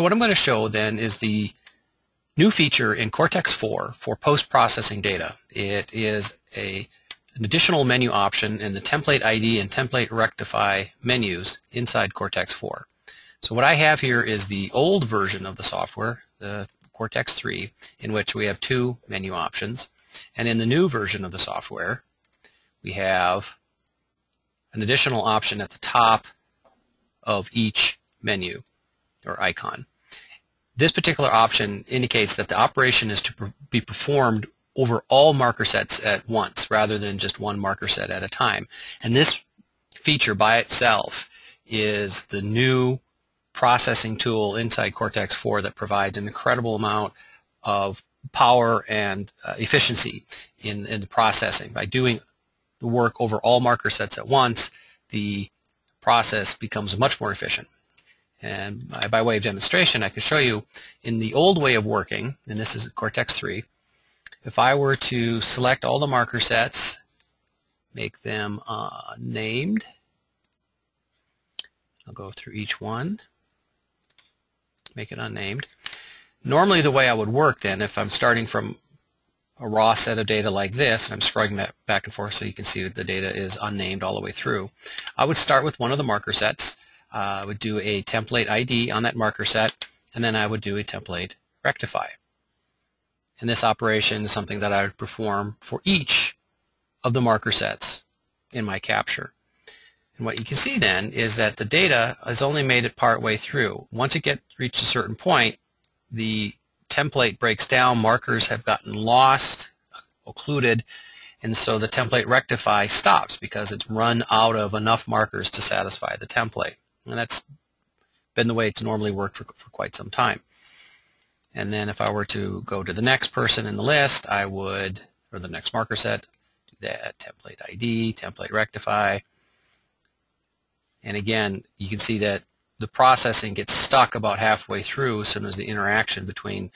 So what I'm going to show then is the new feature in Cortex-4 for post-processing data. It is a, an additional menu option in the template ID and template rectify menus inside Cortex-4. So what I have here is the old version of the software, the Cortex-3, in which we have two menu options. And in the new version of the software, we have an additional option at the top of each menu or icon. This particular option indicates that the operation is to be performed over all marker sets at once rather than just one marker set at a time. And this feature by itself is the new processing tool inside Cortex-4 that provides an incredible amount of power and uh, efficiency in, in the processing. By doing the work over all marker sets at once, the process becomes much more efficient. And by, way of demonstration, I can show you in the old way of working, and this is Cortex-3, if I were to select all the marker sets, make them uh, named, I'll go through each one, make it unnamed. Normally the way I would work then, if I'm starting from a raw set of data like this, and I'm that back and forth so you can see the data is unnamed all the way through, I would start with one of the marker sets. Uh, I would do a template ID on that marker set, and then I would do a template rectify. And this operation is something that I would perform for each of the marker sets in my capture. And what you can see then is that the data has only made it part way through. Once it gets reached a certain point, the template breaks down, markers have gotten lost, occluded, and so the template rectify stops because it's run out of enough markers to satisfy the template. And that's been the way it's normally worked for, for quite some time. And then if I were to go to the next person in the list, I would, or the next marker set, do that, template ID, template rectify. And again, you can see that the processing gets stuck about halfway through as soon as the interaction between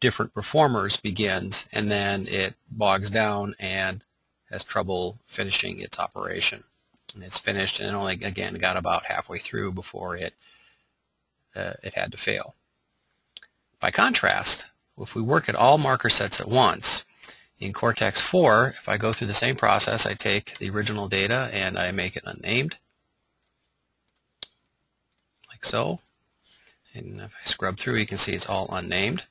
different performers begins, and then it bogs down and has trouble finishing its operation. And it's finished and only, again, got about halfway through before it, uh, it had to fail. By contrast, if we work at all marker sets at once, in Cortex-4, if I go through the same process, I take the original data and I make it unnamed like so. And if I scrub through, you can see it's all unnamed.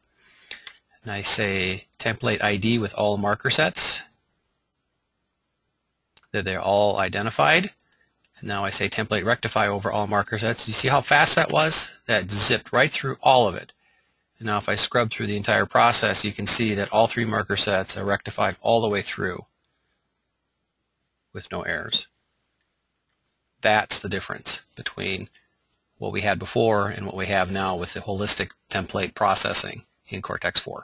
And I say template ID with all marker sets. That they're all identified. And now I say template rectify over all marker sets. You see how fast that was? That zipped right through all of it. And now if I scrub through the entire process, you can see that all three marker sets are rectified all the way through with no errors. That's the difference between what we had before and what we have now with the holistic template processing in Cortex-4.